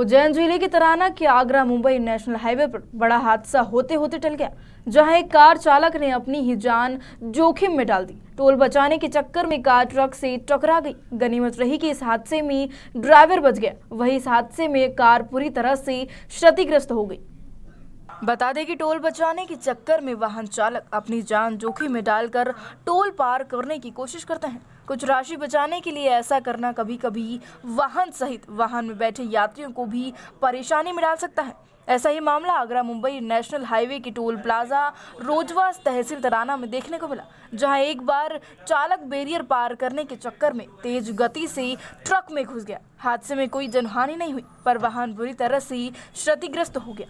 उज्जैन ज़िले के तराना के आगरा मुंबई नेशनल हाईवे पर बड़ा हादसा होते होते टल गया, जहाँ एक कार चालक ने अपनी ही जान जोखिम में डाल दी। टोल बचाने के चक्कर में कार ट्रक से टकरा गई। गनीमत रही कि इस हादसे में ड्राइवर बच गया। वही इस हादसे में कार पूरी तरह से क्षतिग्रस्त हो गई। बता दें कि टोल बचाने के चक्कर में वाहन चालक अपनी जान जोखिम में डालकर टोल पार करने की कोशिश करते हैं। कुछ राशि बचाने के लिए ऐसा करना कभी कभी वाहन सहित वाहन में बैठे यात्रियों को भी परेशानी में डाल सकता है। ऐसा ही मामला आगरा मुंबई नेशनल हाईवे के टोल प्लाजा रोजवास तहसील तराना में देखने को मिला, जहाँ एक बार चालक बैरियर पार करने के चक्कर में तेज गति से ट्रक में घुस गया। हादसे में कोई जनहानि नहीं हुई, पर वाहन बुरी तरह से क्षतिग्रस्त हो गया।